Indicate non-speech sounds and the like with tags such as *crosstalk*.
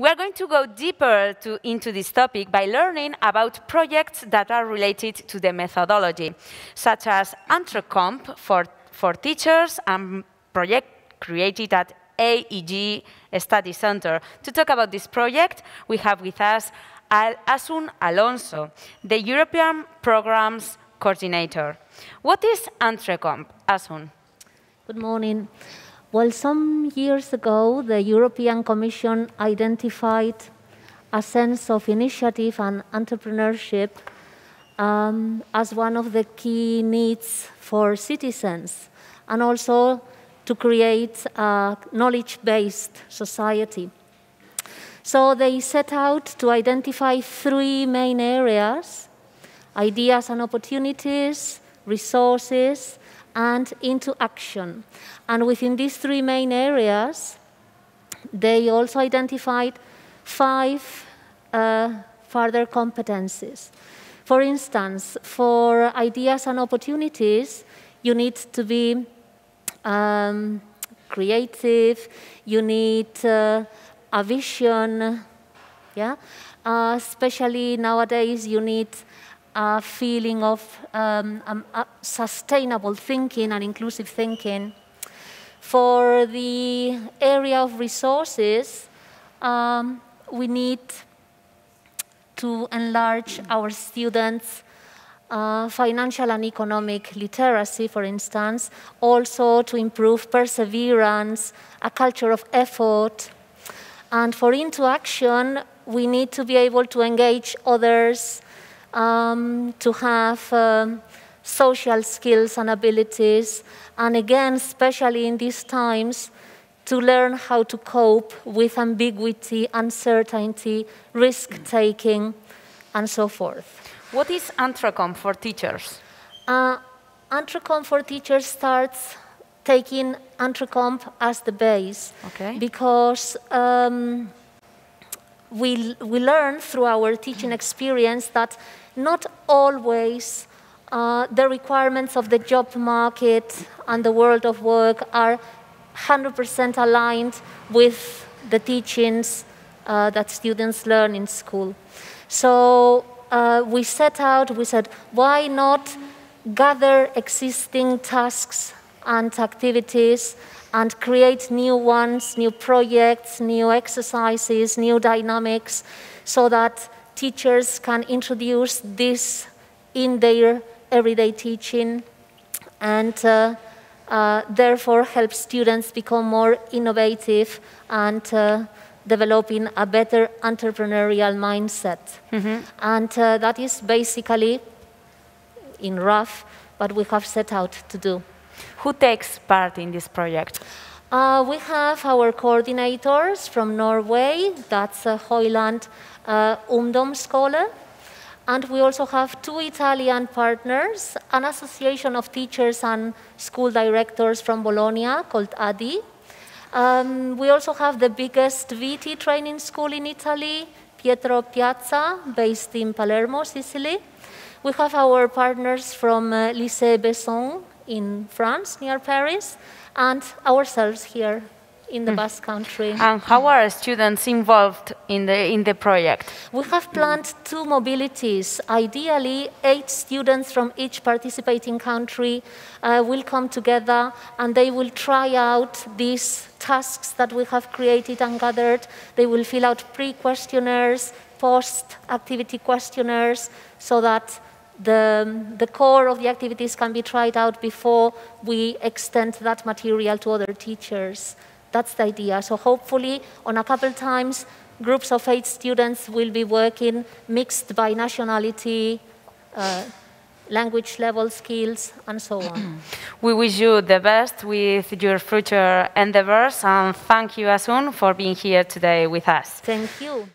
We are going to go deeper to, into this topic by learning about projects that are related to the methodology, such as Entrecomp for, for teachers and project created at AEG Study Center. To talk about this project, we have with us Al Asun Alonso, the European Programs Coordinator. What is Entrecomp, Asun? Good morning. Well, some years ago, the European Commission identified a sense of initiative and entrepreneurship um, as one of the key needs for citizens, and also to create a knowledge-based society. So they set out to identify three main areas, ideas and opportunities, resources, and into action. And within these three main areas, they also identified five uh, further competencies. For instance, for ideas and opportunities, you need to be um, creative, you need uh, a vision, yeah? Uh, especially nowadays, you need a feeling of um, sustainable thinking and inclusive thinking. For the area of resources, um, we need to enlarge our students' uh, financial and economic literacy, for instance, also to improve perseverance, a culture of effort. And for into action, we need to be able to engage others, um, to have um, social skills and abilities, and again, especially in these times, to learn how to cope with ambiguity, uncertainty, risk taking, and so forth. What is Entrecomp for teachers? Uh, for teachers starts taking Entrecomp as the base okay. because um, we, we learn through our teaching experience that not always uh, the requirements of the job market and the world of work are 100% aligned with the teachings uh, that students learn in school. So uh, we set out, we said, why not gather existing tasks and activities and create new ones, new projects, new exercises, new dynamics, so that teachers can introduce this in their everyday teaching and uh, uh, therefore help students become more innovative and uh, developing a better entrepreneurial mindset. Mm -hmm. And uh, that is basically in rough what we have set out to do. Who takes part in this project? Uh, we have our coordinators from Norway, that's uh, Hoyland uh, Ungdomsskole. And we also have two Italian partners, an association of teachers and school directors from Bologna called ADI. Um, we also have the biggest VT training school in Italy, Pietro Piazza, based in Palermo, Sicily. We have our partners from uh, Lycée Besson in France, near Paris, and ourselves here in the mm. Basque Country. And how are students involved in the, in the project? We have planned two mobilities. Ideally, eight students from each participating country uh, will come together and they will try out these tasks that we have created and gathered. They will fill out pre-questionnaires, post-activity questionnaires, so that the, the core of the activities can be tried out before we extend that material to other teachers. That's the idea. So hopefully, on a couple times, groups of eight students will be working mixed by nationality, uh, language level skills, and so on. *clears throat* we wish you the best with your future endeavors, and thank you, Asun, for being here today with us. Thank you.